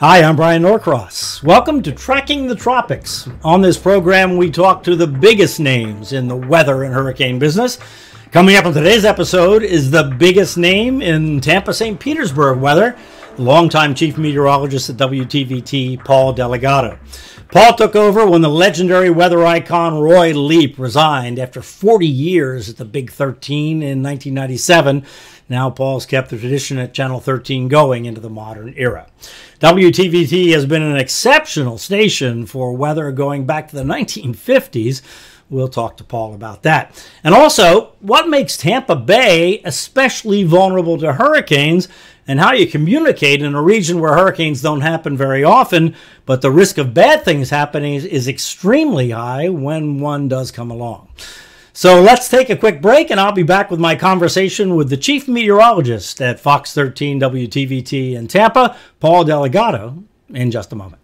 Hi, I'm Bryan Norcross. Welcome to Tracking the Tropics. On this program, we talk to the biggest names in the weather and hurricane business. Coming up on today's episode is the biggest name in Tampa St. Petersburg weather, longtime chief meteorologist at WTVT, Paul Dellegatto. Paul took over when the legendary weather icon Roy Leep resigned after 40 years at the Big 13 in 1997 now, Paul's kept the tradition at Channel 13 going into the modern era. WTVT has been an exceptional station for weather going back to the 1950s. We'll talk to Paul about that. And also, what makes Tampa Bay especially vulnerable to hurricanes and how you communicate in a region where hurricanes don't happen very often, but the risk of bad things happening is, extremely high when one does come along. So let's take a quick break, and I'll be back with my conversation with the chief meteorologist at Fox 13 WTVT in Tampa, Paul Dellegatto, in just a moment.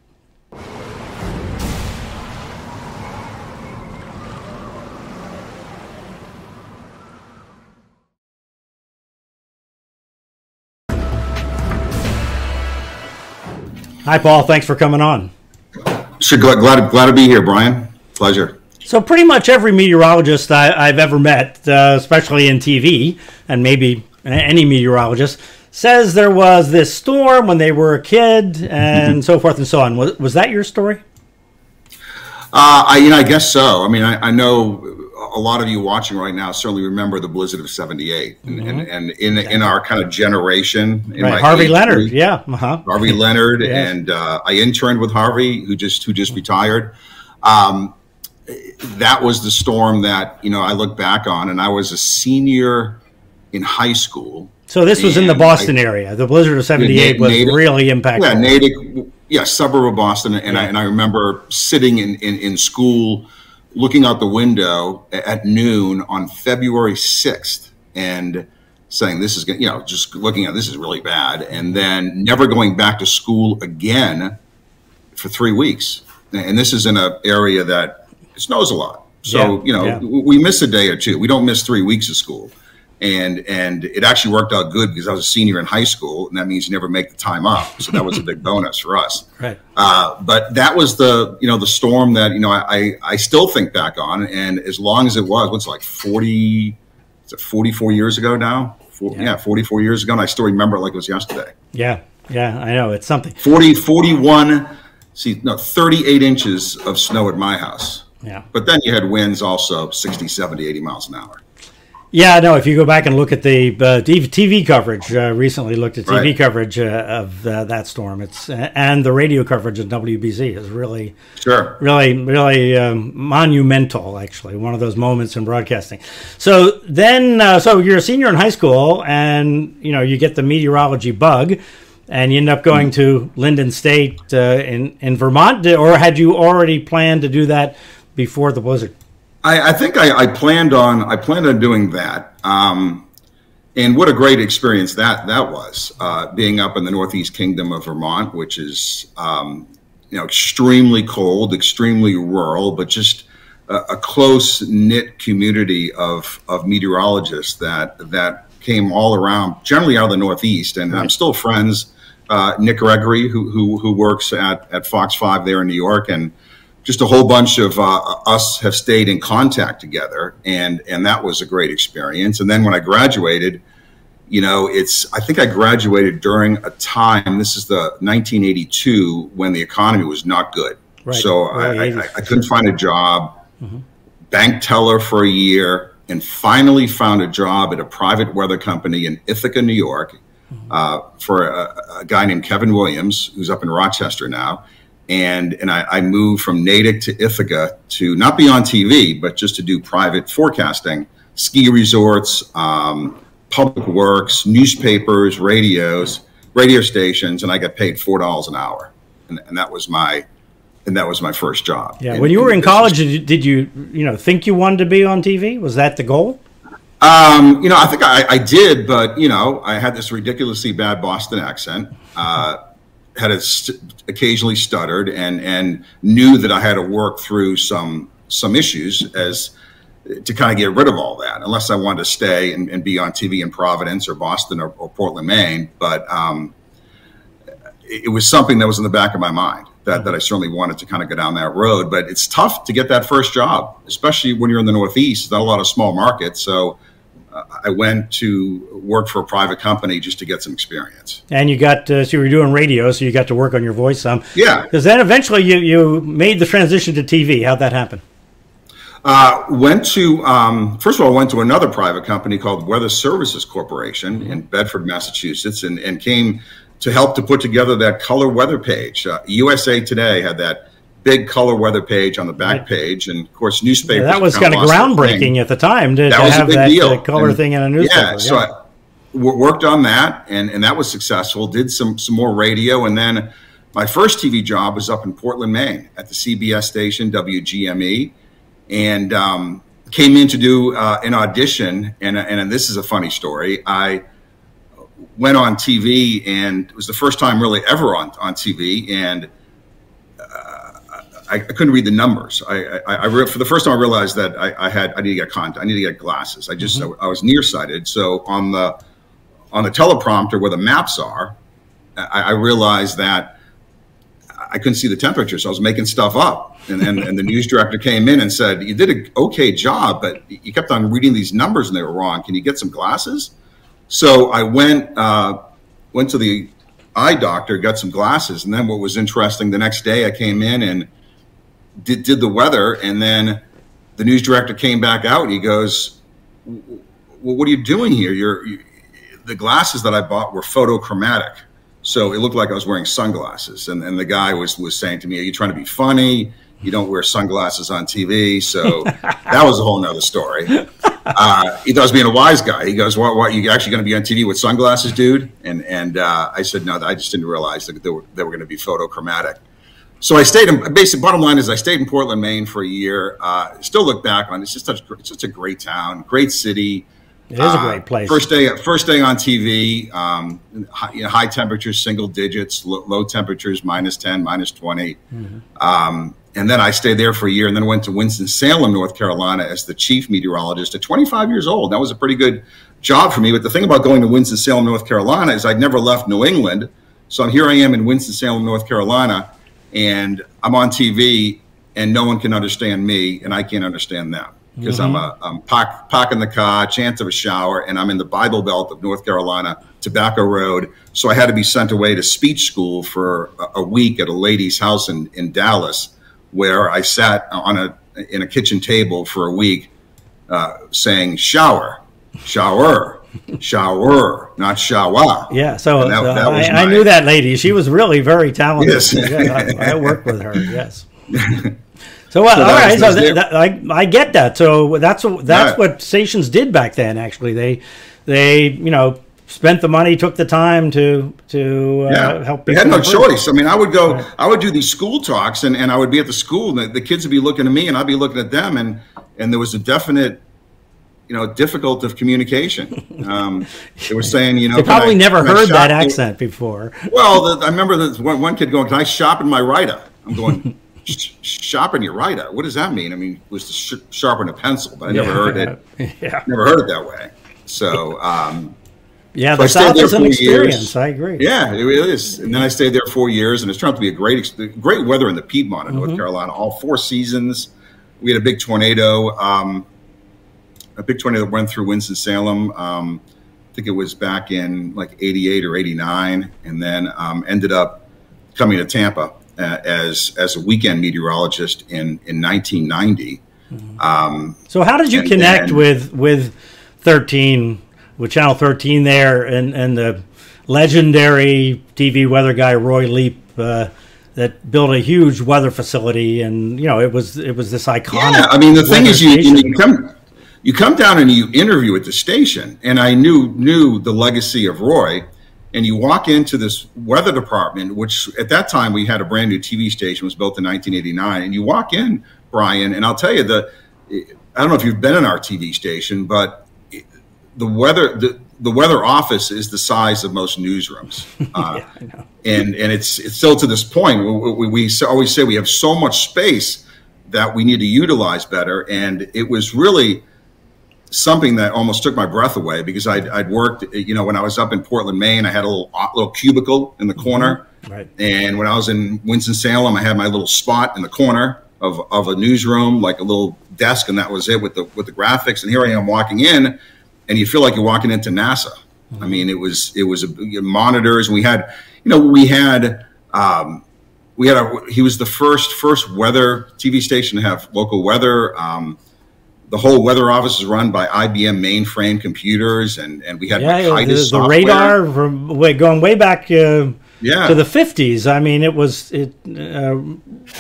Hi, Paul. Thanks for coming on. Sure, glad, glad, glad to be here, Bryan. Pleasure. So pretty much every meteorologist I, have ever met, uh, especially in TV, and maybe any meteorologist, says there was this storm when they were a kid, and mm-hmm. so forth and so on. Was, was that your story? Uh, I, you know, I guess so. I mean, I, I, know a lot of you watching right now certainly remember the blizzard of '78, and, mm-hmm. and, and, in in our kind of generation, right. Harvey Leonard, group, yeah, uh-huh. Harvey Leonard, yes. and uh, I interned with Harvey, who just who just retired. Um, that was the storm that you know I look back on, and I was a senior in high school. So this was in the Boston I, area. The blizzard of '78 was Natick, really impactful. Yeah, Natick, yeah, suburb of Boston, and yeah. I and I remember sitting in, in in school, looking out the window at noon on February 6th, and saying this is going you know just looking at this is really bad, and then never going back to school again for three weeks. And this is in an area that it snows a lot. So, yeah, you know, yeah. we miss a day or two. We don't miss three weeks of school. And and it actually worked out good because I was a senior in high school, and that means you never make the time up. So that was a big bonus for us. Right. Uh, but that was the you know the storm that you know I I still think back on, and as long as it was, what's it like forty, is it forty four years ago now? Four, yeah. yeah, forty four years ago, and I still remember it like it was yesterday. Yeah, yeah, I know it's something. 40, 41, see, no, thirty eight inches of snow at my house. Yeah. But then you had winds also 60, 70, 80 miles an hour. Yeah, no. If you go back and look at the uh, TV coverage, uh, recently looked at TV right. coverage uh, of uh, that storm. It's and the radio coverage of WBZ is really, sure, really, really um, monumental. Actually, one of those moments in broadcasting. So then, uh, so you're a senior in high school, and you know you get the meteorology bug, and you end up going mm-hmm. to Lyndon State uh, in in Vermont, or had you already planned to do that? Before the blizzard? I, I think I, I, planned on I planned on doing that. Um, and what a great experience that that was, uh, being up in the Northeast Kingdom of Vermont, which is um, you know extremely cold, extremely rural, but just a, a close knit community of of meteorologists that that came all around, generally out of the Northeast, and right. I'm still friends. Uh, Nick Gregory, who, who who works at at Fox Five there in New York, and just a whole bunch of uh, us have stayed in contact together, and and that was a great experience. And then when I graduated, you know, it's I think I graduated during a time. This is the 1982 when the economy was not good. Right. So I, I, I, couldn't find a job. Mm-hmm. Bank teller for a year, and finally found a job at a private weather company in Ithaca, New York, mm-hmm. uh, for a, a guy named Kevin Williams, who's up in Rochester now and and I, I, moved from Natick to Ithaca to not be on TV, but just to do private forecasting, ski resorts, um, public works, newspapers, radios, radio stations, and I got paid four dollars an hour, and, and, that was my and that was my first job. Yeah, in, when you were in, in college, did you, did you you know think you wanted to be on TV? Was that the goal? Um, you know, I think I, I, did, but you know, I had this ridiculously bad Boston accent. Uh, had a st occasionally stuttered and and knew that I had to work through some some issues as to kind of get rid of all that, unless I wanted to stay and, and be on TV in Providence or Boston or, or Portland, Maine. But um, it was something that was in the back of my mind that, that I certainly wanted to kind of go down that road. But it's tough to get that first job, especially when you're in the Northeast. Not a lot of small markets. So I went to work for a private company just to get some experience. And you got uh, so you were doing radio, so you got to work on your voice some. Yeah. Because then eventually you you made the transition to TV. How'd that happen? Uh, went to um, first of all went to another private company called Weather Services Corporation mm-hmm. in Bedford, Massachusetts, and, and came to help to put together that color weather page. Uh, USA Today had that big color weather page on the back right. page, and of course newspapers. Yeah, that was kind of groundbreaking at the time to, to have that uh, color and, thing in a newspaper. Yeah, so I worked on that, and and that was successful. Did some some more radio, and then my first TV job was up in Portland, Maine, at the CBS station WGME and um, came in to do uh, an audition. And, and this is a funny story. I went on TV, and it was the first time really ever on, on TV. And uh, I, I, couldn't read the numbers. I, I, I for the first time I realized that I, had I need to get contact. I need to get glasses. I just mm-hmm. I, was nearsighted. So on the on the teleprompter where the maps are, I, realized that I couldn't see the temperature, so I was making stuff up and, and, and the news director came in and said, "You did an okay job, but you kept on reading these numbers and they were wrong. Can you get some glasses?" So I went uh, went to the eye doctor, got some glasses, and then what was interesting, the next day I came in and did did the weather, and then the news director came back out and he goes, "Well, what are you doing here? You're you, the glasses that I bought were photochromatic." So it looked like I was wearing sunglasses, and, and the guy was was saying to me, "Are you trying to be funny?" you don't wear sunglasses on TV. So that was a whole nother story. Uh, he thought I was being a wise guy. He goes, "What? What? You actually going to be on TV with sunglasses, dude?" And and uh, I said, "No, I just didn't realize that they were, they were going to be photochromatic." So I stayed. In, basic bottom line is I stayed in Portland, Maine for a year. Uh, still look back on it, it's just such it's just a great town, great city. It is a great uh, place. First day, first day on TV. Um, high, you know, high, temperatures, single digits. Low, low temperatures, minus ten, minus 20 mm-hmm. um, and then I stayed there for a year and then went to Winston-Salem, North Carolina as the chief meteorologist at 25 years old. That was a pretty good job for me. But the thing about going to Winston-Salem, North Carolina is I'd never left New England. So here I am in Winston-Salem, North Carolina, and I'm on TV and no one can understand me and I can't understand them because mm-hmm. I'm, a, I'm park, parking the car, chance of a shower, and I'm in the Bible Belt of North Carolina, Tobacco Road. So I had to be sent away to speech school for a, a week at a lady's house in, in Dallas where I sat on a in a kitchen table for a week uh, saying shower, shower, shower, not shower. Yeah, so that, that I, my, I, knew that lady. She was really very talented. Yes. I, I, worked with her. Yes. So, so all right, so I, I get that. So that's that's yeah. what stations did back then. Actually, they they you know spent the money, took the time to to uh, yeah. help. They had no choice. I mean, I would go, right. I would do these school talks, and, and I would be at the school, and the, the, kids would be looking at me, and I'd be looking at them, and and there was a definite. You know, difficult of communication. Um, they were saying, you know, they probably I, never heard that accent before. Well, the, I remember the, one, one kid going, "Can I sharpen my writer?" I'm going, sharpen your writer. What does that mean? I mean, it was to sh- sharpen a pencil, but I never heard it. Yeah. Never heard it that way. So, um, yeah, so the South is an experience. Years. I agree. Yeah, it is. And then I stayed there four years, and it's turned out to be a great, great weather in the Piedmont in mm-hmm. North Carolina. All four seasons. We had a big tornado, um, a big tornado that went through Winston Salem. Um, I think it was back in like '88 or '89, and then um, ended up coming to Tampa uh, as as a weekend meteorologist in in 1990. Mm-hmm. Um, so, how did you connect then, with with 13? with Channel 13 there and, and the legendary TV weather guy Roy Leep? uh, that built a huge weather facility, and you know it was it was this iconic. Yeah, I mean the thing is, you, you come you come down and you interview at the station, and I knew knew the legacy of Roy. And you walk into this weather department, which at that time we had a brand new TV station, was built in 1989. And you walk in, Bryan, and I'll tell you the I don't know if you've been in our TV station, but the weather the, the weather office is the size of most newsrooms, uh, yeah, and and it's it's still to this point. We, we, we, always say we have so much space that we need to utilize better, and it was really something that almost took my breath away because I'd, I'd, worked, you know, when I was up in Portland, Maine, I had a little, little cubicle in the mm-hmm. corner. Right. And when I was in Winston-Salem, I had my little spot in the corner of, of a newsroom, like a little desk, and that was it with the with the graphics. And here I am walking in, and you feel like you're walking into NASA. Mm-hmm. I mean, it was it was a, monitors, we had, you know, we had um, we had a he was the first first weather TV station to have local weather. Um, the whole weather office is run by IBM mainframe computers, and and we had yeah, the, the, radar from way, going way back. Uh, yeah. to the 50s. I mean, it was it. Uh,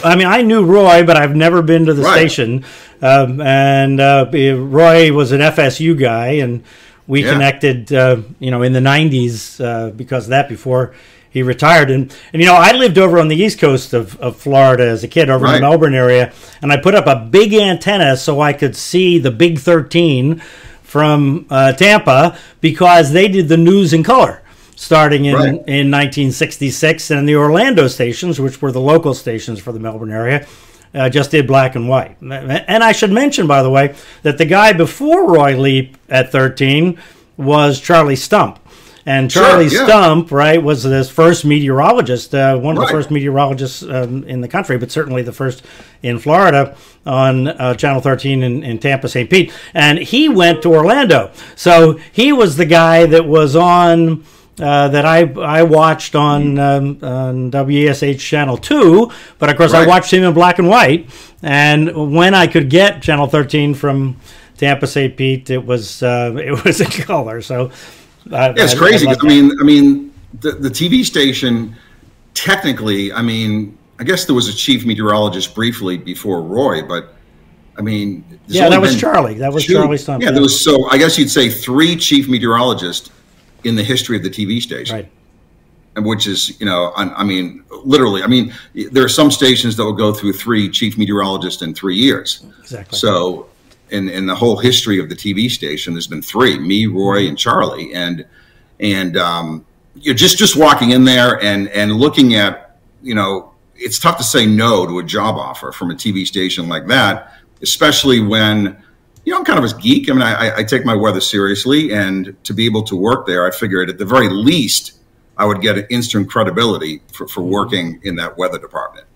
I mean, I knew Roy, but I've never been to the right. station. Um, and uh, Roy was an FSU guy, and we yeah. connected, uh, you know, in the 90s uh, because of that before he retired. And, and you know, I lived over on the east coast of, of Florida as a kid, over right. in the Melbourne area, and I put up a big antenna so I could see the Big 13 from uh, Tampa because they did the news in color starting in, right. in 1966 and the Orlando stations, which were the local stations for the Melbourne area, uh, just did black and white. And I should mention, by the way, that the guy before Roy Leep at 13 was Charlie Stump. And Charlie sure, yeah. Stump, right, was the first meteorologist, uh, one of right. the first meteorologists um, in the country, but certainly the first in Florida on uh, Channel 13 in, in Tampa, St. Pete. And he went to Orlando. So he was the guy that was on uh, that I I watched on, um, on WESH Channel 2, but of course right. I watched him in black and white. And when I could get Channel 13 from Tampa St. Pete, it was uh, it was in color. So I, yeah, it's I, crazy. I, I, mean, I mean, the, the TV station technically, I mean, I guess there was a chief meteorologist briefly before Roy, but I mean, yeah, that was Charlie. That was two, Charlie Stump. Yeah, there was so I guess you'd say three chief meteorologists in the history of the TV station. Right. And which is, you know, I, I, mean, literally, I mean, there are some stations that will go through three chief meteorologists in three years. Exactly. So, in, in the whole history of the TV station, there's been three: me, Roy, and Charlie. And and um, you're just just walking in there and and looking at, you know, it's tough to say no to a job offer from a TV station like that, especially when you know, I'm kind of a geek. I mean, I, I, take my weather seriously, and to be able to work there, I figured at the very least I would get instant credibility for, for working in that weather department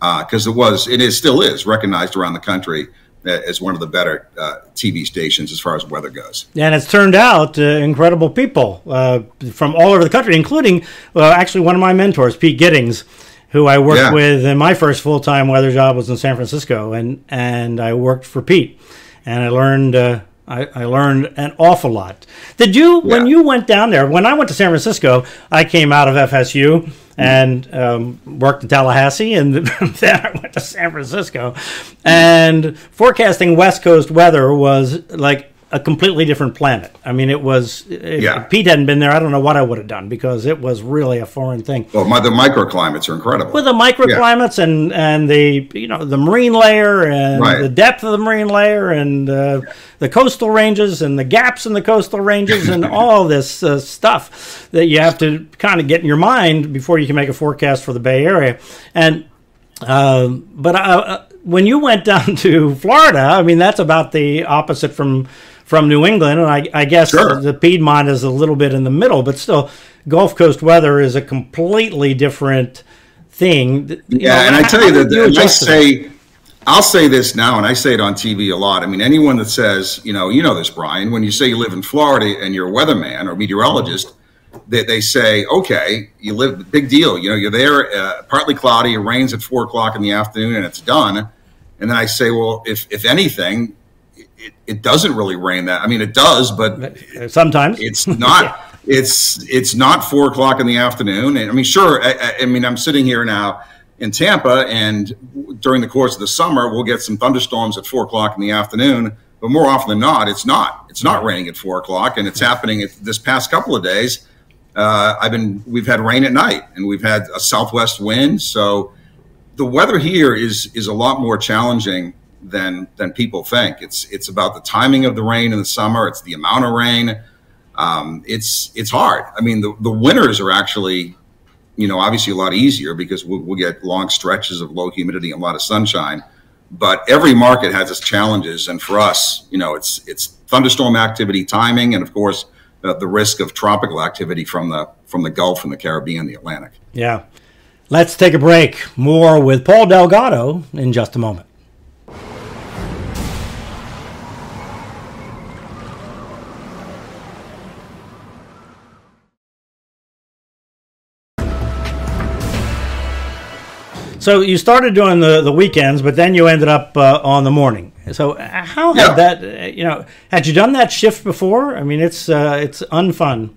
because uh, it was, it is, still is recognized around the country as one of the better uh, TV stations as far as weather goes. And it's turned out uh, incredible people uh, from all over the country, including actually one of my mentors, Pete Giddings, who I worked yeah. with in my first full time weather job was in San Francisco, and and I worked for Pete and I learned uh, I, I, learned an awful lot. Did you yeah. when you went down there? When I went to San Francisco, I came out of FSU and um, worked in Tallahassee, and then I went to San Francisco. And forecasting West Coast weather was like a completely different planet. I mean, it was. If, yeah. Pete hadn't been there, I don't know what I would have done because it was really a foreign thing. Well, my, the microclimates are incredible. With the microclimates yeah. and and the you know the marine layer and right. the depth of the marine layer and uh, the coastal ranges and the gaps in the coastal ranges and all this uh, stuff that you have to kind of get in your mind before you can make a forecast for the Bay Area. And uh, but uh, when you went down to Florida, I mean that's about the opposite from from New England, and I, I guess sure. the Piedmont is a little bit in the middle, but still, Gulf Coast weather is a completely different thing. You yeah, know, and I tell you that I say. I'll say this now, and I say it on TV a lot. I mean, anyone that says, you know, you know this, Bryan, when you say you live in Florida and you're a weatherman or meteorologist, they, they say, okay, you live, big deal. You know, you're there, uh, partly cloudy, it rains at four o'clock in the afternoon, and it's done. And then I say, well, if if anything, it, it doesn't really rain that. I mean, it does, but sometimes it's not. yeah. It's it's not four o'clock in the afternoon. And I mean, sure. I, I mean, I'm sitting here now in Tampa, and during the course of the summer, we'll get some thunderstorms at four o'clock in the afternoon. But more often than not, it's not. It's not raining at four o'clock, and it's happening this past couple of days. Uh, I've been we've had rain at night, and we've had a southwest wind. So the weather here is is a lot more challenging than than people think. It's it's about the timing of the rain in the summer. It's the amount of rain. Um, it's it's hard. I mean, the the winters are actually, you know, obviously a lot easier because we'll, we'll, get long stretches of low humidity and a lot of sunshine. but every market has its challenges, and for us, you know, it's it's thunderstorm activity, timing, and of course, uh, the risk of tropical activity from the from the Gulf and the Caribbean, the Atlantic. Yeah. Let's take a break. More with Paul Dellegatto in just a moment. So you started doing the, the weekends, but then you ended up uh, on the morning. So how had yeah. that? Uh, you know, had you done that shift before? I mean, it's uh, it's unfun.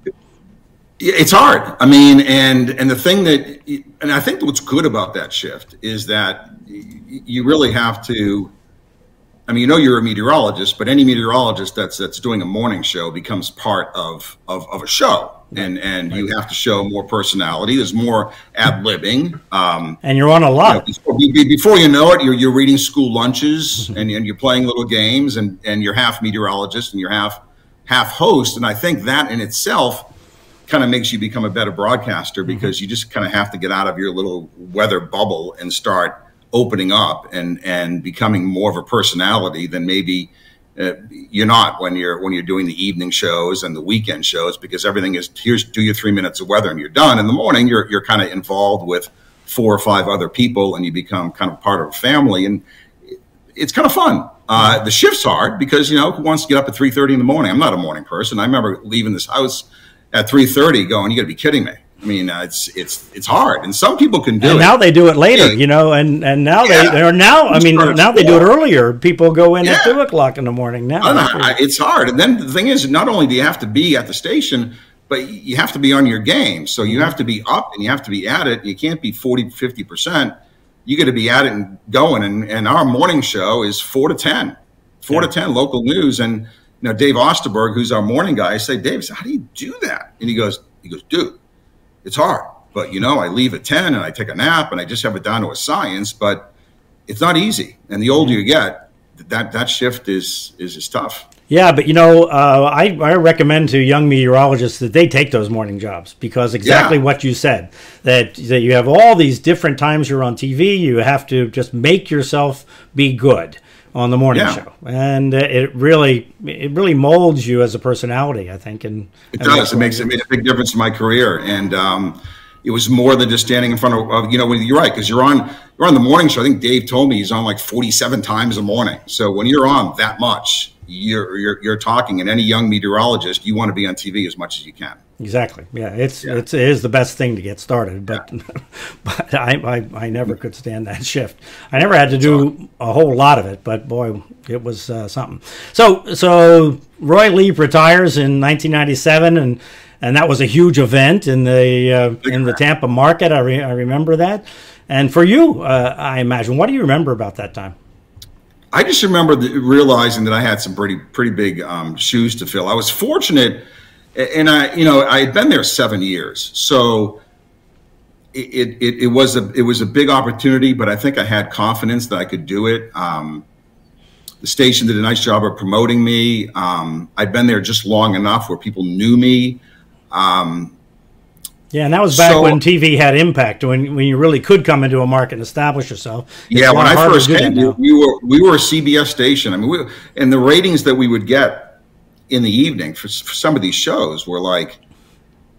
It's hard. I mean, and and the thing that, and I think what's good about that shift is that you really have to. I mean, you know, you're a meteorologist, but any meteorologist that's that's doing a morning show becomes part of of, of a show and and right. you have to show more personality. There's more ad libbing, um, and you're on a lot. You know, before, before, you know it, you're you're reading school lunches mm-hmm. and, and you're playing little games, and and you're half meteorologist and you're half half host. And I think that in itself kind of makes you become a better broadcaster mm-hmm. because mm-hmm. you just kind of have to get out of your little weather bubble and start opening up and and becoming more of a personality than maybe uh, you're not when you're when you're doing the evening shows and the weekend shows because everything is here's do your three minutes of weather and you're done. In the morning, you're you're kind of involved with four or five other people and you become kind of part of a family and it's kind of fun. Uh, the shift's hard because you know who wants to get up at three thirty in the morning? I'm not a morning person. I remember leaving this house at three thirty, going, "You got to be kidding me." I mean, uh, it's it's it's hard, and some people can do and it. Now they do it later, yeah. you know, and and now yeah. they are now. I mean, now they do it earlier. People go in yeah. at two o'clock in the morning now. I, it's hard, and then the thing is, not only do you have to be at the station, but you have to be on your game. So you have to be up and you have to be at it. You can't be 40, 50 percent. You got to be at it and going. And and our morning show is four to ten, four to ten local news. And you know, Dave Osterberg, who's our morning guy, I say, Dave, how do you do that? And he goes, he goes, dude it's hard. But you know, I leave at 10 and I take a nap and I just have it down to a science, but it's not easy. And the older you get, that that shift is is, is tough. Yeah, but you know, uh, I, I recommend to young meteorologists that they take those morning jobs because exactly yeah. what you said that that you have all these different times you're on TV. You have to just make yourself be good on the morning yeah. show, and it really it really molds you as a personality. I think, and it does. It makes it made a big difference in my career, and um, it was more than just standing in front of you know. You're right because you're on you're on the morning show. I think Dave told me he's on like 47 times a morning. So when you're on that much, you're you're, you're talking, and any young meteorologist, you want to be on TV as much as you can. Exactly. Yeah, it's yeah. it's it is the best thing to get started, but yeah. but I, I, I never could stand that shift. I never had to do a whole lot of it, but boy, it was uh, something. So so Roy Leep retires in 1997, and and that was a huge event in the uh, in the Tampa market. I re- I remember that. And for you, uh, I imagine, what do you remember about that time? I just remember the, realizing that I had some pretty pretty big um, shoes to fill. I was fortunate and I, you know, I had been there seven years, so it, it, it was a it was a big opportunity, but I think I had confidence that I could do it. Um, the station did a nice job of promoting me. Um, I'd been there just long enough where people knew me. Um, yeah, and that was back so, when TV had impact, when when you really could come into a market and establish yourself. It's yeah, when I first came, we were we were a CBS station. I mean, we, and the ratings that we would get in the evening for, for some of these shows were like,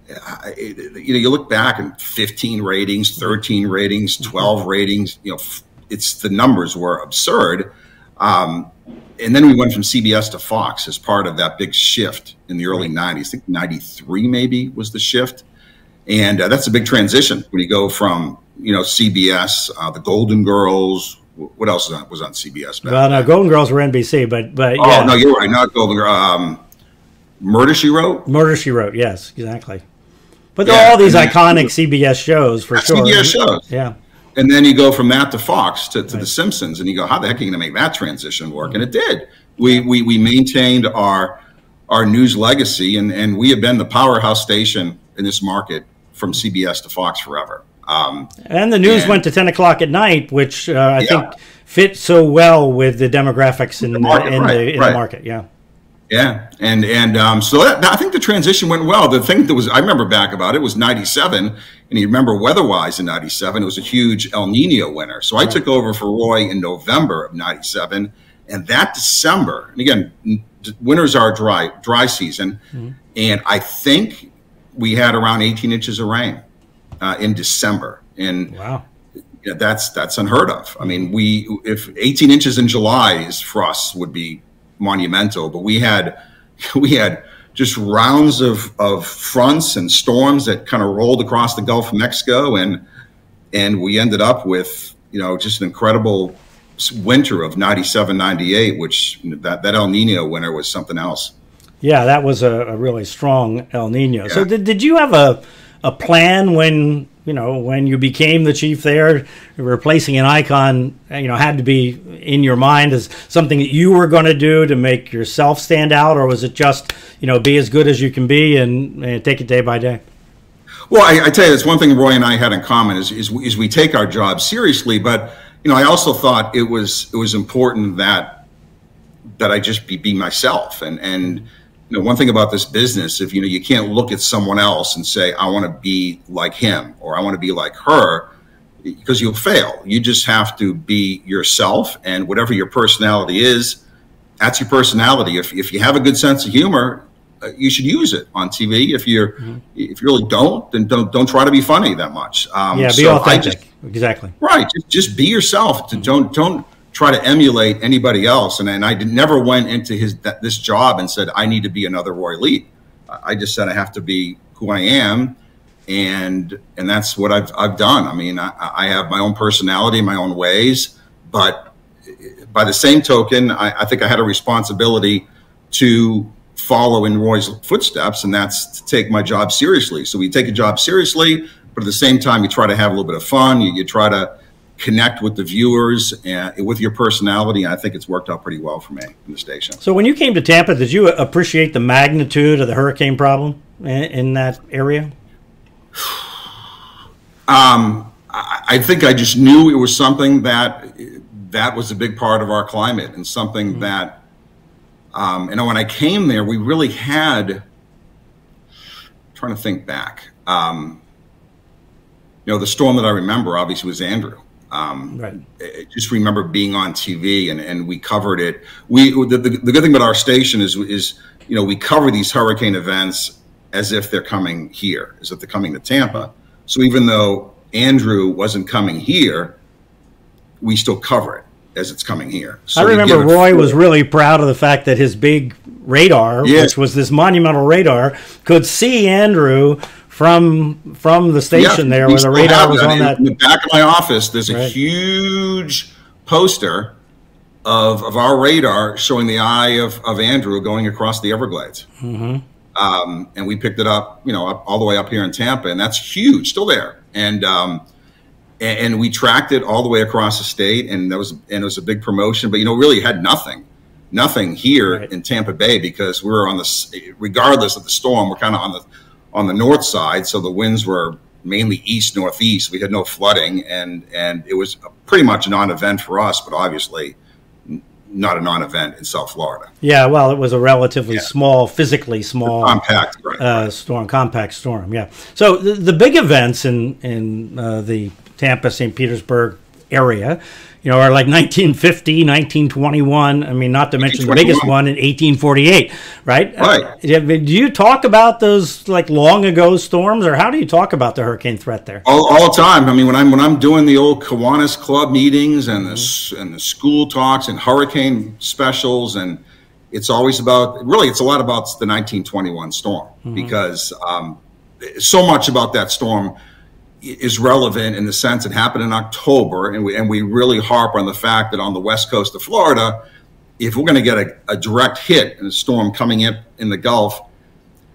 you know, you look back and 15 ratings, 13 ratings, 12 ratings, you know, it's the numbers were absurd. Um, and then we went from CBS to Fox as part of that big shift in the early 90s. I think 93 maybe was the shift. And uh, that's a big transition when you go from, you know, CBS, uh, the Golden Girls, what else was on, was on CBS? well, no, Golden Girls were NBC, but but oh yeah. no, you're right, not Golden Girls. Um, Murder She Wrote. Murder She Wrote. Yes, exactly. But yeah, all these iconic CBS shows for sure. CBS shows. Yeah. And then you go from that to Fox to, to right. The Simpsons, and you go, how the heck are you going to make that transition work? And it did. We we we maintained our our news legacy, and and we have been the powerhouse station in this market from CBS to Fox forever. Um, and the news and, went to 10 o'clock at night, which uh, I yeah. think fit so well with the demographics in the, market, in, right, the, in right. the market. Yeah. Yeah, and and um, so that, I think the transition went well. The thing that was I remember back about it was '97, and you remember weather-wise in '97, it was a huge El Nino winter. So I took over for Roy in November of '97, and that December, and again, winters are dry, dry season, mm-hmm. and I think we had around 18 inches of rain uh, in December, and wow. Yeah, that's that's unheard of. I mean, we if 18 inches in July is for us would be monumental, but we had we had just rounds of, of fronts and storms that kind of rolled across the Gulf of Mexico, and and we ended up with you know just an incredible winter of 97, 98, which that, that El Nino winter was something else. Yeah, that was a, a really strong El Nino. Yeah. So did, did you have a, a plan when you know, when you became the chief there, replacing an icon, uh, you know, had to be in your mind as something that you were going to do to make yourself stand out, or was it just, you know, be as good as you can be and, and take it day by day? Well, I, I, tell you, it's one thing Roy and I had in common is, is, is we take our job seriously, but you know, I also thought it was it was important that that I just be, be myself and and you know, one thing about this business, if you know, you can't look at someone else and say, I want to be like him or I want to be like her because you'll fail. You just have to be yourself and whatever your personality is, that's your personality. If, if you have a good sense of humor, uh, you should use it on TV. If you're, mm-hmm. if you really don't, then don't, don't try to be funny that much. Um, yeah, be so authentic. Just, exactly. Right. Just, just be yourself. Don't, don't, try to emulate anybody else. And, and I did, never went into his this job and said I need to be another Roy Leep. I just said I have to be who I am, and and that's what I've I've done. I mean, I, I have my own personality, my own ways, but by the same token, I, I think I had a responsibility to follow in Roy's footsteps, and that's to take my job seriously. So we take a job seriously, but at the same time, you try to have a little bit of fun. You, you try to connect with the viewers and with your personality. I think it's worked out pretty well for me in the station. So when you came to Tampa, did you appreciate the magnitude of the hurricane problem in, in that area? Um, I think I just knew it was something that that was a big part of our climate and something mm-hmm. that, um, you know, when I came there, we really had, I'm trying to think back, um, you know, the storm that I remember obviously was Andrew. Um, right. I just remember being on TV and, and we covered it. We the, the, the, good thing about our station is is you know we cover these hurricane events as if they're coming here, as if they're coming to Tampa. So even though Andrew wasn't coming here, we still cover it as it's coming here. So I remember Roy was really proud of the fact that his big radar, yes. which was this monumental radar, could see Andrew from from the station yeah, there where the radar was on that. In the back of my office, there's a huge poster of, of our radar showing the eye of, of Andrew going across the Everglades. Mm-hmm. Um, and we picked it up, you know, up, all the way up here in Tampa, and that's huge, still there. And, um, and, and we tracked it all the way across the state, and that was and it was a big promotion. But you know, really had nothing, nothing here right. in Tampa Bay because we were on the regardless of the storm, we're kind of on the on the north side, so the winds were mainly east northeast. We had no flooding, and and it was pretty much a non-event for us, but obviously not a non-event in South Florida. Yeah, well, it was a relatively yeah. small, physically small, compact right, uh, right. storm, compact storm. Yeah. So the, the big events in in uh, the Tampa, St. Petersburg area you know, are like 1950, 1921. I mean, not to mention the biggest one in 1848, right? Right. Uh, do you talk about those like long ago storms, or how do you talk about the hurricane threat there? All, all the time. I mean, when I'm when I'm doing the old Kiwanis Club meetings and the mm-hmm. and the school talks and hurricane specials, and it's always about really, it's a lot about the 1921 storm mm-hmm. because um, so much about that storm is relevant in the sense it happened in October, and we and we really harp on the fact that on the west coast of Florida, if we're going to get a, a, direct hit in a storm coming in in the Gulf,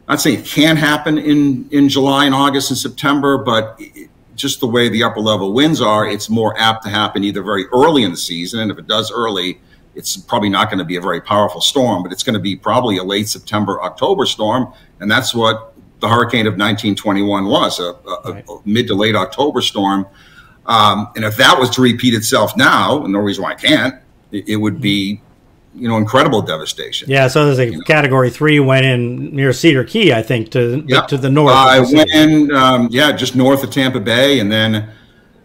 I'd say it can happen in in July and August and September, but it, just the way the upper level winds are, it's more apt to happen either very early in the season, and if it does early, it's probably not going to be a very powerful storm, but it's going to be probably a late September October storm, and that's what the hurricane of 1921 was, a, a, right. a mid to late October storm. Um, and if that was to repeat itself now, and no reason why I can't, it, it would be you know, incredible devastation. Yeah, so there's a you category know. three went in near Cedar Key, I think, to yeah. to the north. Uh, I went in, um, yeah, just north of Tampa Bay, and then,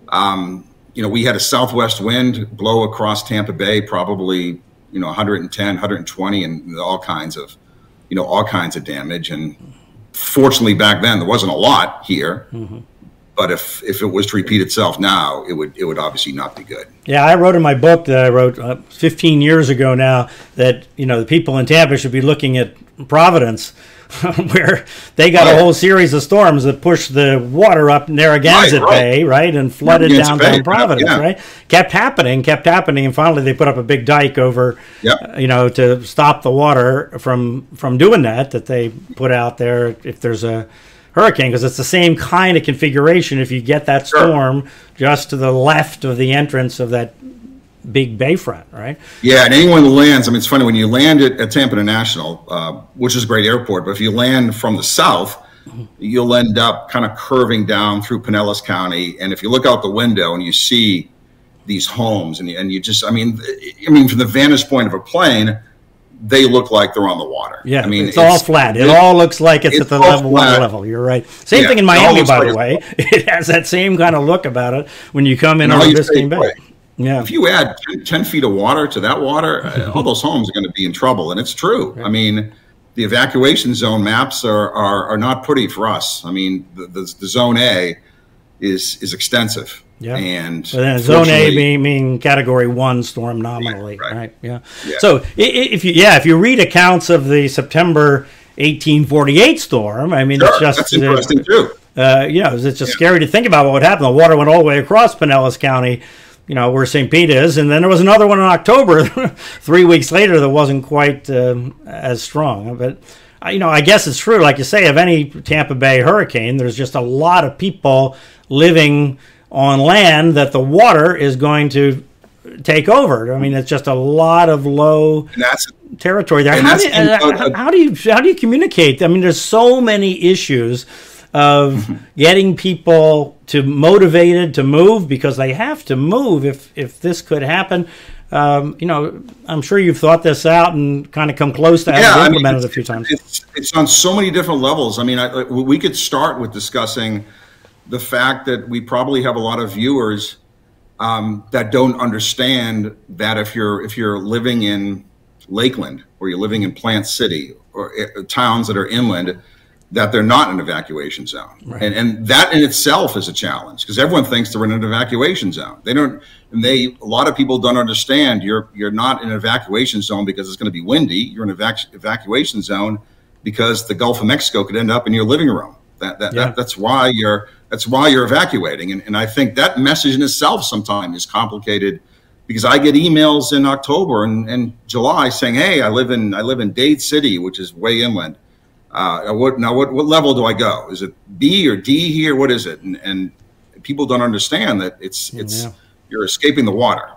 um, you know, we had a southwest wind blow across Tampa Bay, probably you know 110, 120, and all kinds of, you know, all kinds of damage. And fortunately, back then there wasn't a lot here. Mm-hmm but if if it was to repeat itself now, it would it would obviously not be good. Yeah, I wrote in my book that I wrote uh, 15 years ago now that you know the people in Tampa should be looking at Providence, where they got right. a whole series of storms that pushed the water up Narragansett right, right. Bay, right, and flooded downtown Bay. Providence, yeah. right. Kept happening, kept happening, and finally they put up a big dike over, yep. uh, you know, to stop the water from from doing that. That they put out there if there's a hurricane because it's the same kind of configuration if you get that sure. storm just to the left of the entrance of that big bayfront, right? Yeah, and anyone who lands, I mean, it's funny when you land at, at Tampa International, uh, which is a great airport, but if you land from the south, you'll end up kind of curving down through Pinellas County. And if you look out the window and you see these homes, and, and you just, I mean, I mean, from the vantage point of a plane, they look like they're on the water. Yeah, I mean, it's, it's all flat. It, it, all looks like it's, it's at the level one level. You're right. Same yeah, thing in Miami, by the way. It has that same kind of look about it when you come in on Biscayne Bay. Yeah. If you add 10, 10, feet of water to that water, uh, all those homes are going to be in trouble, and it's true. Right. I mean, the evacuation zone maps are, are, are not pretty for us. I mean, the, the, the zone A is is extensive yeah. And zone A being, being category one storm nominally, right? right. Yeah. yeah. So if you yeah, if you read accounts of the September 1848 storm, I mean, sure, it's just that's interesting uh, too. Uh, you know, it's just yeah. scary to think about what would happen. The water went all the way across Pinellas County, you know, where St. Pete is, and then there was another one in October, three weeks later, that wasn't quite um, as strong. But you know, I guess it's true, like you say, of any Tampa Bay hurricane, there's just a lot of people living on land that the water is going to take over. I mean, it's just a lot of low territory there. How do, you, uh, how do, you how do you communicate? I mean, there's so many issues of getting people to motivated to move because they have to move if if this could happen. Um, you know, I'm sure you've thought this out and kind of come close to having yeah, implemented I mean, a few times. It's, it's on so many different levels. I mean, I, we could start with discussing the fact that we probably have a lot of viewers um, that don't understand that if you're if you're living in Lakeland or you're living in Plant City or uh, towns that are inland, that they're not in an evacuation zone, right. and and that in itself is a challenge because everyone thinks they're in an evacuation zone. They don't, and they a lot of people don't understand you're you're not in an evacuation zone because it's going to be windy. You're in an evac- evacuation zone because the Gulf of Mexico could end up in your living room. That, that, yeah. that that's why you're that's why you're evacuating. And, and I think that message in itself sometimes is complicated because I get emails in October and, and July saying, "Hey, I live in I live in Dade City, which is way inland. Uh, what now? What what level do I go? Is it B or D here? What is it?" And, and people don't understand that it's it's yeah. you're escaping the water.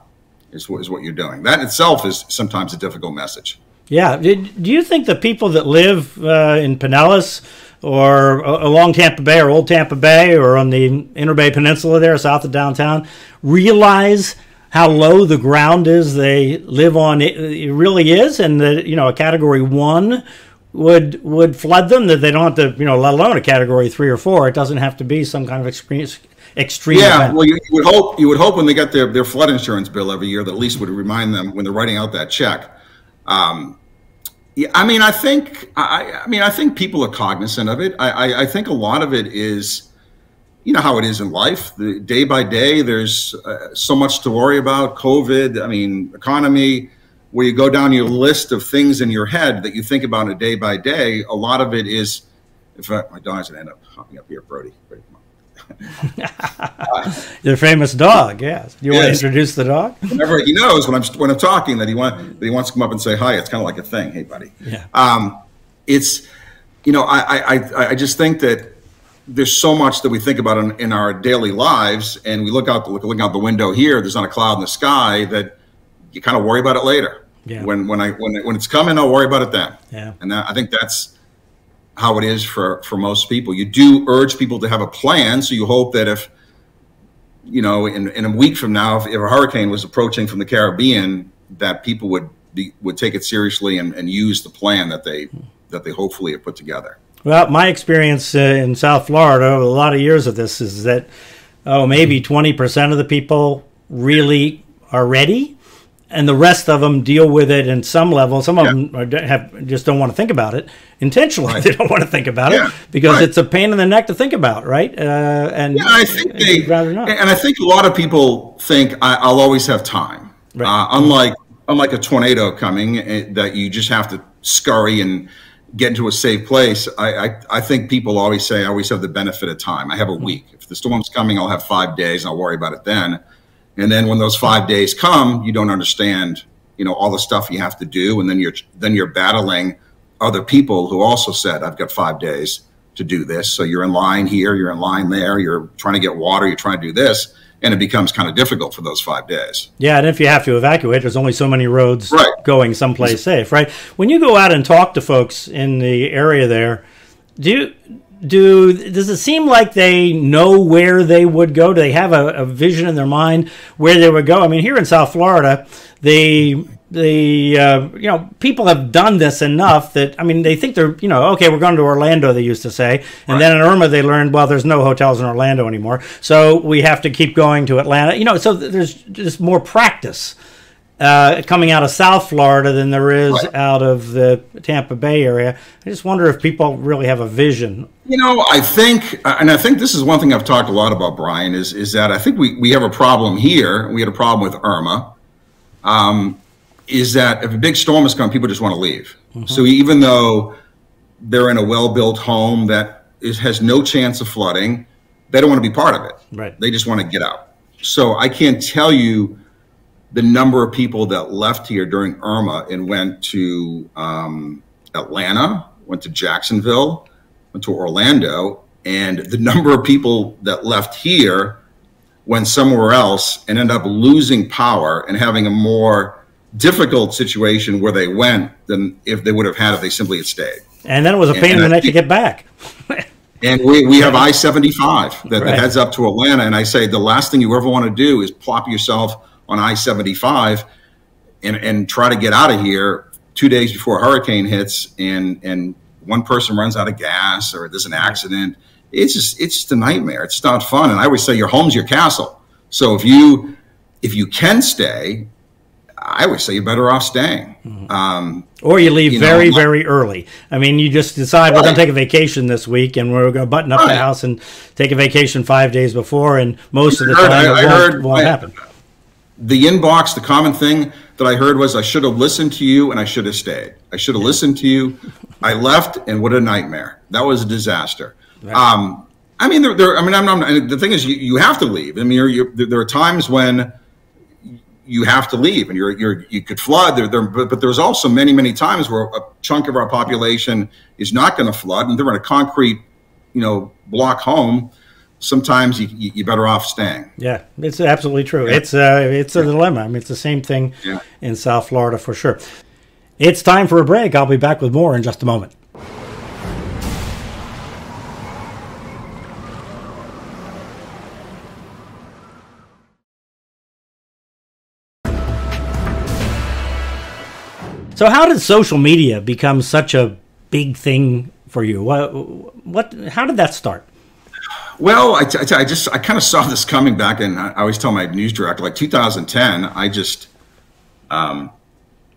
Is what is what you're doing. That itself is sometimes a difficult message. Yeah. Do you think the people that live uh, in Pinellas or along Tampa Bay or Old Tampa Bay or on the Interbay Peninsula there south of downtown realize how low the ground is they live on it really is and that you know a category 1 would would flood them that they don't have to you know let alone a category 3 or 4 it doesn't have to be some kind of extreme extreme yeah event. well you, you, would hope you would hope when they get their, their flood insurance bill every year that at least would remind them when they're writing out that check um, yeah, I mean, I think I, I mean, I think people are cognizant of it. I, I, I, think a lot of it is, you know, how it is in life. The, day by day, there's uh, so much to worry about. COVID. I mean, economy. Where you go down your list of things in your head that you think about on a day by day. A lot of it is. In fact, my dog's gonna end up hopping up here, Brody. Brody Your famous dog, yes. You yes. want to introduce the dog? Whenever he knows when I'm when I'm talking that he want that he wants to come up and say hi. It's kind of like a thing. Hey, buddy. Yeah. Um, it's you know I, I I just think that there's so much that we think about in, in our daily lives, and we look out the, look, looking out the window here. There's not a cloud in the sky that you kind of worry about it later. Yeah. When when I when when it's coming, I'll worry about it then. Yeah. And that, I think that's how it is for for most people. You do urge people to have a plan, so you hope that if you know in, in a week from now, if, if a hurricane was approaching from the Caribbean, that people would be, would take it seriously and, and use the plan that they that they hopefully have put together. Well, my experience uh, in South Florida over a lot of years of this is that oh maybe twenty percent of the people really are ready, and the rest of them deal with it in some level. Some of yeah. them are, have just don't want to think about it intentionally. Right. They don't want to think about yeah. it because right. it's a pain in the neck to think about, right? Uh, and yeah, I think they rather not. And I think a lot of people think I, will always have time. Right. Uh, unlike unlike a tornado coming uh, that you just have to scurry and get into a safe place. I, I, I think people always say I always have the benefit of time. I have a mm-hmm. week. If the storm's coming, I'll have five days. And I'll worry about it then. And then when those five days come, you don't understand, you know, all the stuff you have to do, and then you're then you're battling other people who also said, "I've got five days to do this." So you're in line here, you're in line there, you're trying to get water, you're trying to do this, and it becomes kind of difficult for those five days. Yeah, and if you have to evacuate, there's only so many roads right. going someplace safe, right? When you go out and talk to folks in the area there, do you do does it seem like they know where they would go? Do they have a, a, vision in their mind where they would go? I mean, here in South Florida, they the uh, you know people have done this enough that I mean they think they're you know okay we're going to Orlando they used to say and right. then in Irma they learned well there's no hotels in Orlando anymore so we have to keep going to Atlanta you know so there's just more practice uh, coming out of South Florida than there is right. out of the Tampa Bay area. I just wonder if people really have a vision. You know, I think, and I think this is one thing I've talked a lot about, Bryan, is is that I think we, we have a problem here. We had a problem with Irma. Um, is that if a big storm is coming, people just want to leave. Mm-hmm. So even though they're in a well-built home that is, has no chance of flooding, they don't want to be part of it. Right. They just want to get out. So I can't tell you the number of people that left here during Irma and went to um, Atlanta, went to Jacksonville, went to Orlando, and the number of people that left here went somewhere else and end up losing power and having a more difficult situation where they went than if they would have had if they simply had stayed. And then it was a pain and, in the neck to get back. and we, we have I 75 that, right. that heads up to Atlanta. And I say the last thing you ever want to do is plop yourself on I 75 and, and try to get out of here two days before a hurricane hits and, and one person runs out of gas or there's an accident. It's just, it's just a nightmare. It's not fun. And I always say your home's your castle. So if you, if you can stay, I would say you're better off staying. Mm-hmm. Um, or you leave you very, know, very early. I mean, you just decide right. we're going to take a vacation this week and we're going to button up right. the house and take a vacation five days before, and most of the time I, it I won't, heard, won't I, happen the inbox, the common thing that I heard was I should have listened to you and I should have stayed. I should have listened to you. I left and what a nightmare. That was a disaster. Right. Um, I mean, there, there, I mean, I'm not, the thing is you, you have to leave. I mean, you're, you're, there are times when you have to leave and you're, you're, you could flood there, there but, but there's also many, many times where a chunk of our population is not going to flood and they're in a concrete, you know, block home sometimes you, you, are better off staying. Yeah, it's absolutely true. Yeah. It's uh, it's a dilemma. I mean, it's the same thing yeah. in South Florida for sure. It's time for a break. I'll be back with more in just a moment. So, how did social media become such a big thing for you? What, what, how did that start? Well, I, just I kind of saw this coming back, and I always tell my news director, like 2010, I just um,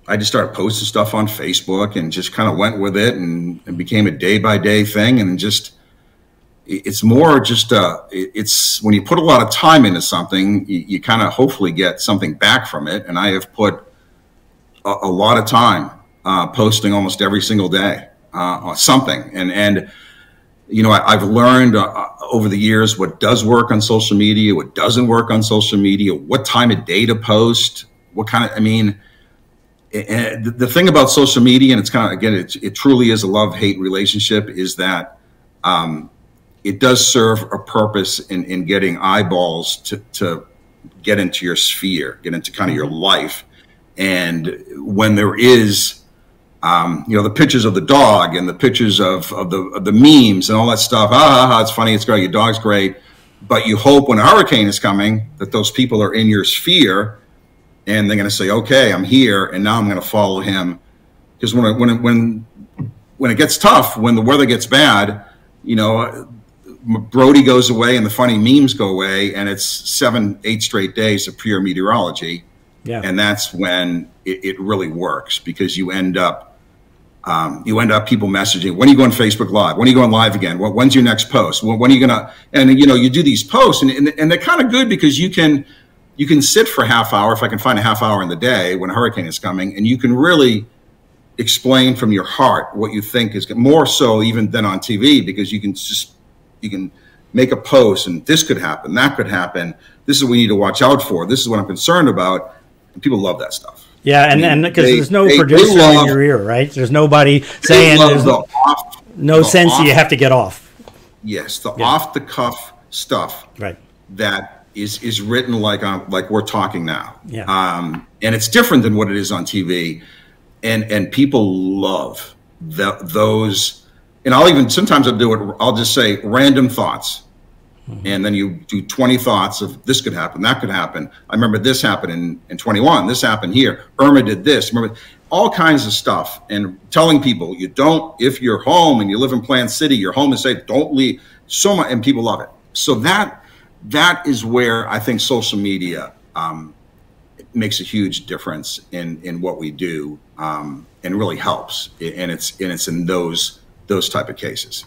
I just started posting stuff on Facebook and just kind of went with it, and it became a day by day thing, and just it's more just uh, it's when you put a lot of time into something, you, you kind of hopefully get something back from it, and I have put a, a lot of time uh, posting almost every single day uh, something, and and you know, I, have learned uh, uh, over the years what does work on social media, what doesn't work on social media, what time of day to post, what kind of, I mean, and the thing about social media, and it's kind of, again, it, it truly is a love hate relationship, is that um, it does serve a purpose in, in getting eyeballs to, to get into your sphere, get into kind of your life. And when there is, um, you know, the pictures of the dog and the pictures of, of the of the memes and all that stuff. Ah, ah, ah, it's funny, it's great, your dog's great. But you hope when a hurricane is coming that those people are in your sphere and they're going to say, "Okay, I'm here, and now I'm going to follow him." Because when it, when it, when when it gets tough, when the weather gets bad, you know, Brody goes away and the funny memes go away, and it's seven, eight straight days of pure meteorology. Yeah. And that's when it, it really works because you end up um, you end up people messaging, when are you going Facebook Live? When are you going live again? when's your next post? When, are you going to, and you know, you do these posts and, and, and they're kind of good because you can, you can sit for a half hour, if I can find a half hour in the day when a hurricane is coming, and you can really explain from your heart what you think is more so even than on TV because you can just, you can make a post and this could happen, that could happen. This is what we need to watch out for. This is what I'm concerned about. And people love that stuff. Yeah, and and because there's no they, producer they love, in your ear, right? There's nobody saying there's the off, no the sense off, you have to get off. Yes, the yeah. off the cuff stuff. Right. That is is written like on like we're talking now. Yeah. Um, and it's different than what it is on TV, and and people love the, those. And I'll even sometimes I'll do it. I'll just say random thoughts Mm-hmm. And then you do 20 thoughts of this could happen, that could happen. I remember this happened in, in 21, this happened here. Irma did this. Remember all kinds of stuff and telling people you don't, if you're home and you live in Plant City, your home is safe, don't leave. So much, and people love it. So that that is where I think social media um, makes a huge difference in in what we do um, and really helps. And it's and it's in those those type of cases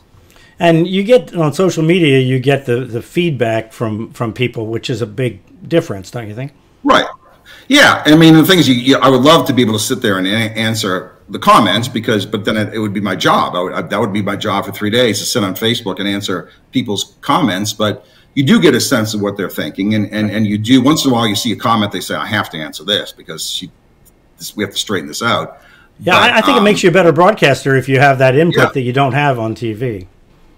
and you get on social media you get the the feedback from from people which is a big difference don't you think? Right. Yeah. I mean the things you, you i would love to be able to sit there and answer the comments because but then it, it would be my job. I would, I, that would be my job for three days to sit on facebook and answer people's comments. But you do get a sense of what they're thinking. And and, and you do once in a while you see a comment they say i have to answer this because she, this, we have to straighten this out. Yeah, but, I, I, think um, it makes you a better broadcaster if you have that input yeah. that you don't have on TV.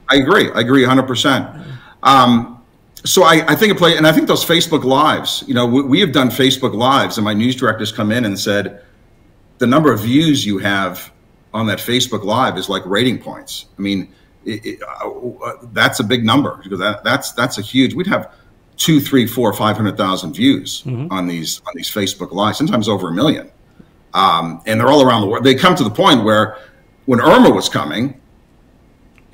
I agree. I agree 100%. Um, so I, I think it play, and I think those Facebook Lives, you know, we, we, have done Facebook Lives, and my news directors come in and said, the number of views you have on that Facebook Live is like rating points. I mean, it, it, uh, that's a big number because that, that's that's a huge. We'd have two, three, four, five hundred thousand views mm-hmm. on these on these Facebook Lives, sometimes over a million, um, and they're all around the world. They come to the point where when Irma was coming,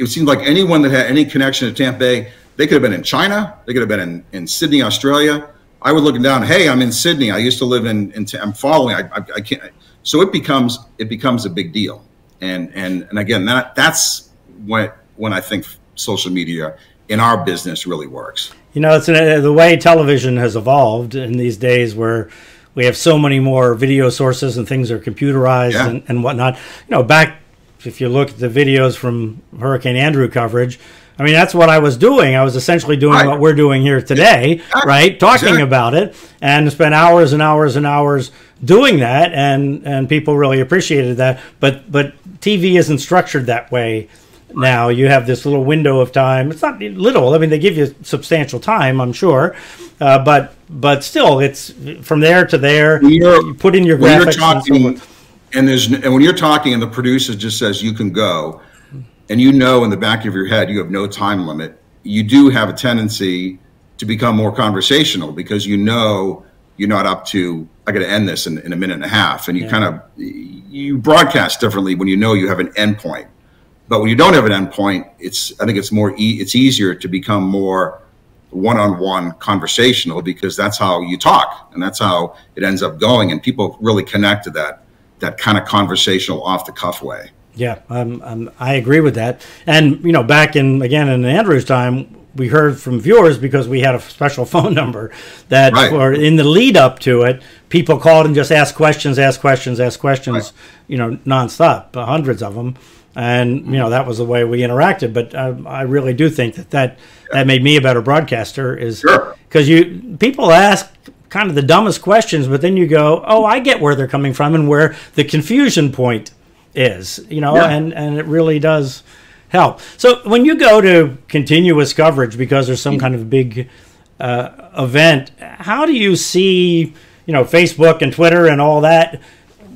it seemed like anyone that had any connection to Tampa Bay, they could have been in China, they could have been in, in Sydney, Australia. I was looking down, hey, I'm in Sydney. I used to live in, in I'm following. I, I, I can't. So it becomes it becomes a big deal, and and and again, that that's when when I think social media in our business really works. You know, it's uh, the way television has evolved in these days where we have so many more video sources and things are computerized yeah. and, and whatnot. You know, back if you look at the videos from Hurricane Andrew coverage, I mean, that's what I was doing. I was essentially doing right. what we're doing here today, exactly. right? Talking exactly. about it and spent hours and hours and hours doing that and and people really appreciated that. But but TV isn't structured that way now. You have this little window of time. It's not little. I mean, they give you substantial time, I'm sure. Uh, but but still, it's from there to there. you put in your graphics. Talking, and there's and when you're talking and the producer just says you can go and you know in the back of your head you have no time limit you do have a tendency to become more conversational because you know you're not up to i got to end this in, in, a minute and a half and you yeah. kind of you broadcast differently when you know you have an endpoint but when you don't have an endpoint it's i think it's more e- it's easier to become more one-on-one conversational because that's how you talk and that's how it ends up going and people really connect to that that kind of conversational off the cuff way. Yeah, um, um, I agree with that. And you know, back in again in Andrew's time, we heard from viewers because we had a special phone number that right. in the lead up to it, people called and just asked questions, asked questions, asked questions, right. you know, nonstop, uh, hundreds of them. And you know that was the way we interacted. But uh, I really do think that that, yeah. that made me a better broadcaster. Is because sure. you people ask kind of the dumbest questions, but then you go, oh, I get where they're coming from and where the confusion point is, you know, yeah. and, and it really does help. So when you go to continuous coverage because there's some kind of big uh, event, how do you see, you know, Facebook and Twitter and all that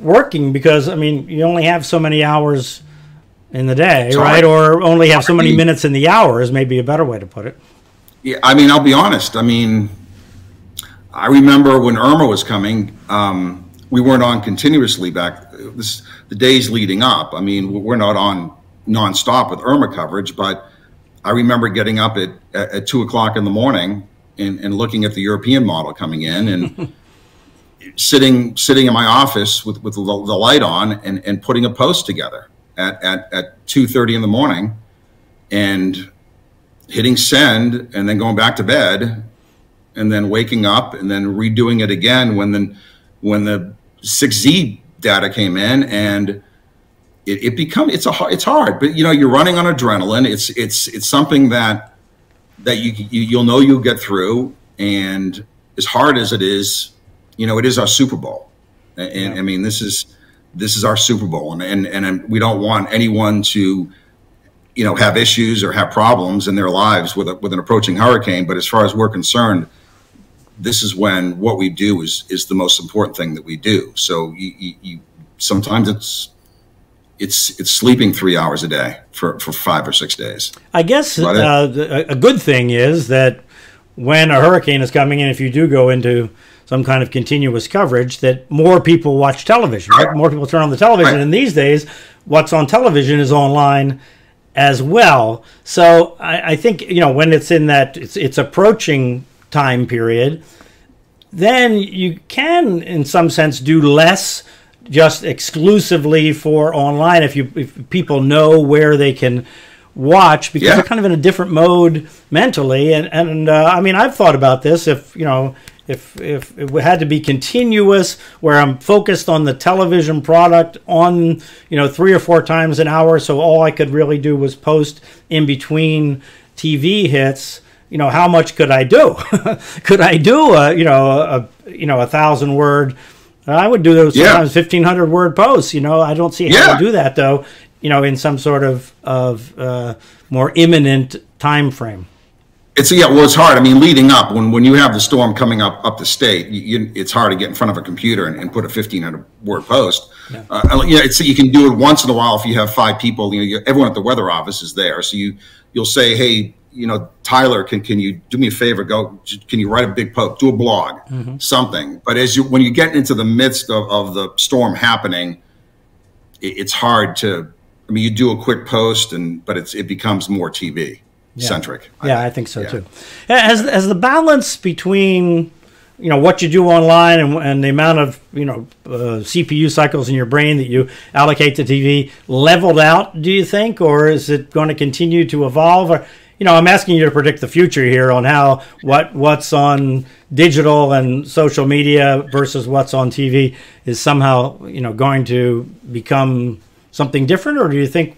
working? Because, I mean, you only have so many hours in the day, it's right? Or only have so many minutes in the hour is maybe a better way to put it. Yeah, I mean, I'll be honest. I mean, I remember when Irma was coming, um, we weren't on continuously back this, the days leading up. I mean, we're not on nonstop with Irma coverage, but I remember getting up at, at, two o'clock in the morning and, and, looking at the European model coming in and sitting sitting in my office with, with the, the, light on and, and putting a post together at, at, at 2.30 in the morning and hitting send and then going back to bed and then waking up and then redoing it again when the when the 6z data came in and it, it become it's a it's hard but you know you're running on adrenaline it's it's it's something that that you, you you'll know you'll get through and as hard as it is you know it is our super bowl and, yeah. i mean this is this is our super bowl and, and and we don't want anyone to you know have issues or have problems in their lives with a, with an approaching hurricane but as far as we're concerned this is when what we do is is the most important thing that we do. So you, you, you sometimes it's it's it's sleeping three hours a day for, for five or six days. I guess uh, a good thing is that when a hurricane is coming in, if you do go into some kind of continuous coverage, that more people watch television. Right? More people turn on the television, right. and these days, what's on television is online as well. So I, I think you know when it's in that it's it's approaching time period, then you can, in some sense, do less just exclusively for online if you if people know where they can watch because yeah. they're kind of in a different mode mentally and and uh, I mean I've thought about this if you know if if it had to be continuous where I'm focused on the television product on you know three or four times an hour so all I could really do was post in between TV hits you know, how much could I do? could I do a, you know, a, you know, a thousand word? I would do those yeah. sometimes fifteen hundred word posts. You know, I don't see how yeah. to do that though. You know, in some sort of of uh, more imminent time frame. It's yeah, well, it's hard. I mean, leading up when when you have the storm coming up up the state, you, you, it's hard to get in front of a computer and, and put a fifteen hundred word post. Yeah, uh, yeah it's you can do it once in a while if you have five people. You know, you, everyone at the weather office is there, so you you'll say, hey, you know, Tyler, can can you do me a favor? Go, can you write a big post, do a blog, mm-hmm. something? But as you when you get into the midst of, of the storm happening, it, it's hard to. I mean, you do a quick post, and but it's it becomes more TV yeah. centric. Yeah, I think so yeah. too. As as the balance between you know what you do online and, and the amount of you know uh, CPU cycles in your brain that you allocate to TV leveled out, do you think, or is it going to continue to evolve? Or you know, I'm asking you to predict the future here on how what what's on digital and social media versus what's on TV is somehow you know going to become something different, or do you think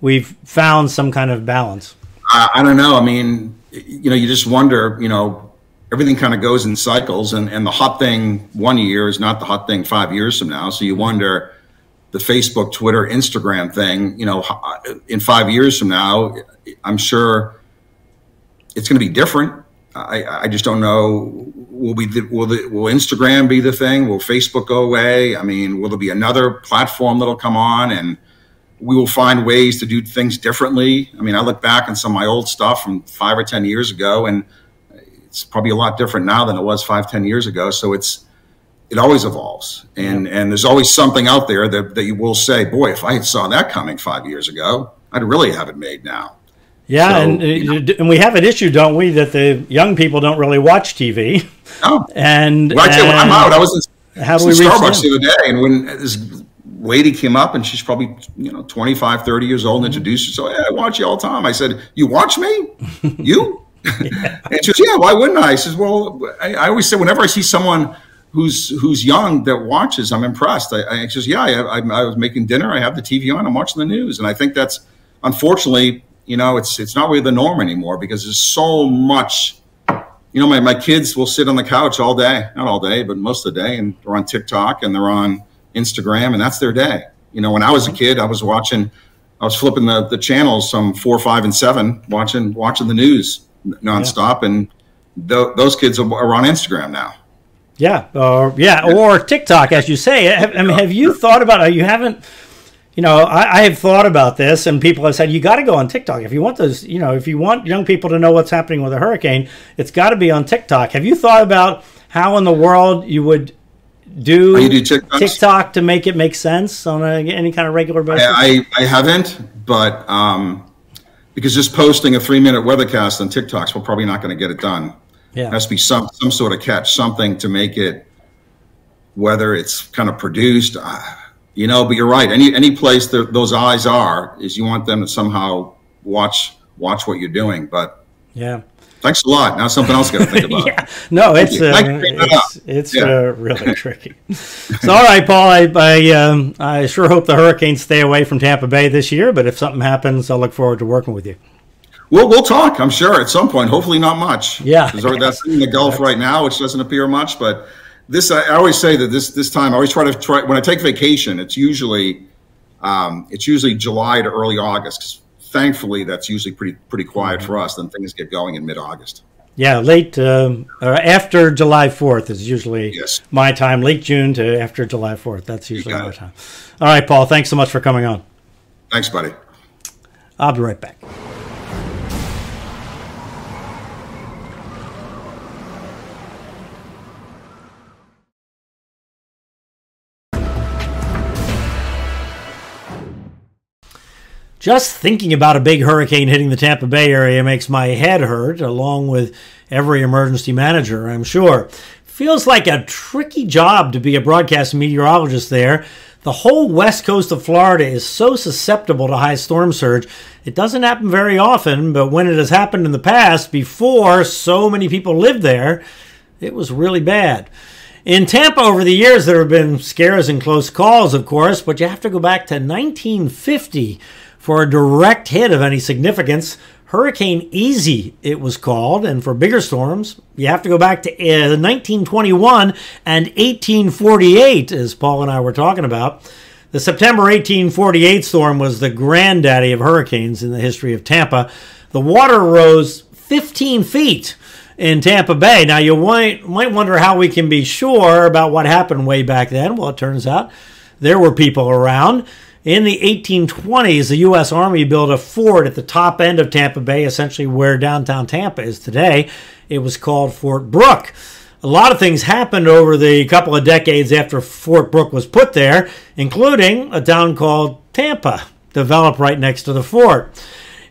we've found some kind of balance? I, I don't know. I mean, you know, you just wonder. You know, everything kind of goes in cycles, and and the hot thing one year is not the hot thing five years from now. So you wonder the Facebook, Twitter, Instagram thing, you know, in five years from now, I'm sure it's going to be different. I, I just don't know. Will be will the, will Instagram be the thing? Will Facebook go away? I mean, will there be another platform that'll come on and we will find ways to do things differently? I mean, I look back on some of my old stuff from five or ten years ago, and it's probably a lot different now than it was five, ten years ago. So it's it always evolves and and there's always something out there that, that you will say boy if i saw that coming five years ago i'd really have it made now yeah so, and, uh, you know. and we have an issue don't we that the young people don't really watch tv oh and, well, i'm out i was in, uh, how do we starbucks the other day and when this lady came up and she's probably you know 25 30 years old and introduced herself hey, i watch you all the time i said you watch me you yeah. and she goes yeah why wouldn't i i says well I, I always say whenever i see someone who's who's young that watches. I'm impressed. I, I just yeah, I, I, I, was making dinner. I have the TV on. I'm watching the news, and I think that's unfortunately, you know, it's it's not really the norm anymore because there's so much. You know, my, my kids will sit on the couch all day, not all day, but most of the day, and they're on TikTok and they're on Instagram, and that's their day. You know, when I was a kid, I was watching, I was flipping the, the channels, some four, five, and seven, watching watching the news nonstop, yeah. and th- those kids are, on Instagram now. Yeah, or yeah, or TikTok, as you say. I mean, have you thought about it? You haven't. You know, I, I have thought about this, and people have said you got to go on TikTok if you want those. You know, if you want young people to know what's happening with a hurricane, it's got to be on TikTok. Have you thought about how in the world you would do, Oh, you do TikTok to make it make sense on a, any kind of regular basis? I, I haven't, but um, because just posting a three minute weathercast on TikToks, we're probably not going to get it done. yeah. It has to be some some sort of catch, something to make it, whether it's kind of produced, uh, you know. But you're right. Any any place that those eyes are is you want them to somehow watch watch what you're doing. But yeah. thanks a lot. Now something else got to think about. yeah, no, it's uh, Thanks for bringing that it's, it's Yeah. uh, really tricky. So, all right, Paul, I I, um, I sure hope the Hurricanes stay away from Tampa Bay this year. But if something happens, I'll look forward to working with you. We'll we'll talk. I'm sure at some point. Hopefully not much. Yeah. There's that's in the Gulf right now, which doesn't appear much. But this, I always say that this this time, I always try to try when I take vacation. It's usually um, it's usually July to early August. thankfully, that's usually pretty pretty quiet for us. Then things get going in mid August. Yeah, late um, after July Fourth is usually Yes. my time. Late June to after July Fourth. That's usually it. time. All right, Paul. Thanks so much for coming on. Thanks, buddy. I'll be right back. Just thinking about a big hurricane hitting the Tampa Bay area makes my head hurt, along with every emergency manager, I'm sure. Feels like a tricky job to be a broadcast meteorologist there. The whole west coast of Florida is so susceptible to high storm surge. It doesn't happen very often, but when it has happened in the past, before so many people lived there, it was really bad. In Tampa, over the years, there have been scares and close calls, of course, but you have to go back to 1950 for a direct hit of any significance. Hurricane Easy, it was called, and for bigger storms, you have to go back to uh, 1921 and 1848, as Paul and I were talking about. The September 1848 storm was the granddaddy of hurricanes in the history of Tampa. The water rose 15 feet in Tampa Bay. Now, you might, might wonder how we can be sure about what happened way back then. Well, it turns out there were people around. In the 1820s, the U.S. Army built a fort at the top end of Tampa Bay, essentially where downtown Tampa is today. It was called Fort Brooke. A lot of things happened over the couple of decades after Fort Brooke was put there, including a town called Tampa, developed right next to the fort.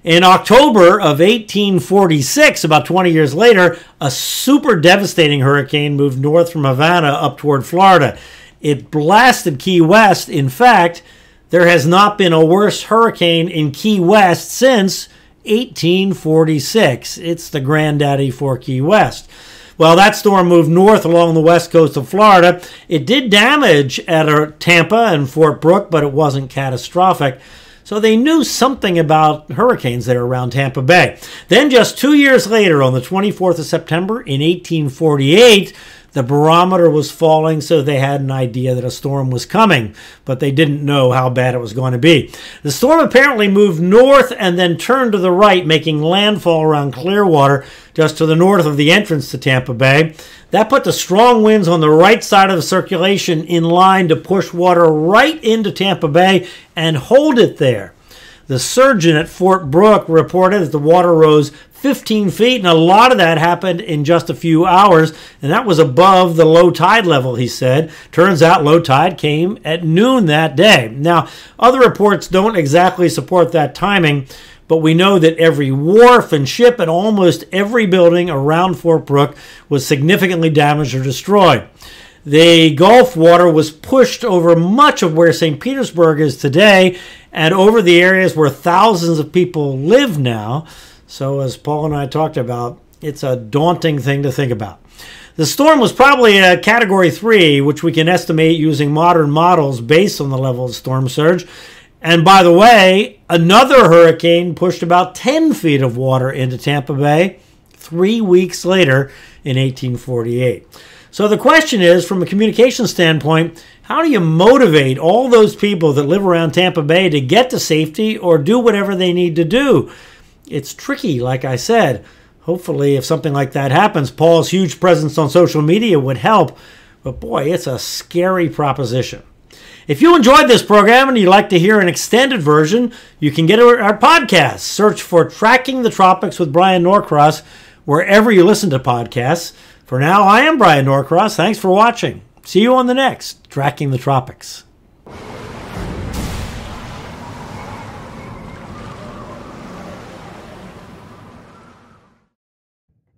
In October of 1846, about 20 years later, a super devastating hurricane moved north from Havana up toward Florida. It blasted Key West. In fact, there has not been a worse hurricane in Key West since 1846. It's the granddaddy for Key West. Well, that storm moved north along the west coast of Florida. It did damage at uh, Tampa and Fort Brooke, but it wasn't catastrophic. So they knew something about hurricanes there around Tampa Bay. Then, just two years later, on the 24th of September in 1848, the barometer was falling, so they had an idea that a storm was coming, but they didn't know how bad it was going to be. The storm apparently moved north and then turned to the right, making landfall around Clearwater, just to the north of the entrance to Tampa Bay. That put the strong winds on the right side of the circulation in line to push water right into Tampa Bay and hold it there. The surgeon at Fort Brooke reported that the water rose 15 feet, and a lot of that happened in just a few hours, and that was above the low tide level, he said. Turns out low tide came at noon that day. Now, other reports don't exactly support that timing, but we know that every wharf and ship and almost every building around Fort Brooke was significantly damaged or destroyed. The Gulf water was pushed over much of where St. Petersburg is today and over the areas where thousands of people live now. So, as Paul and I talked about, it's a daunting thing to think about. The storm was probably a category three, which we can estimate using modern models based on the level of storm surge. And by the way, another hurricane pushed about 10 feet of water into Tampa Bay three weeks later in 1848. So the question is from a communication standpoint, how do you motivate all those people that live around Tampa Bay to get to safety or do whatever they need to do? It's tricky, like I said. Hopefully, if something like that happens, Paul's huge presence on social media would help. But boy, it's a scary proposition. If you enjoyed this program and you'd like to hear an extended version, you can get our podcast. Search for Tracking the Tropics with Bryan Norcross wherever you listen to podcasts. For now, I am Bryan Norcross. Thanks for watching. See you on the next Tracking the Tropics.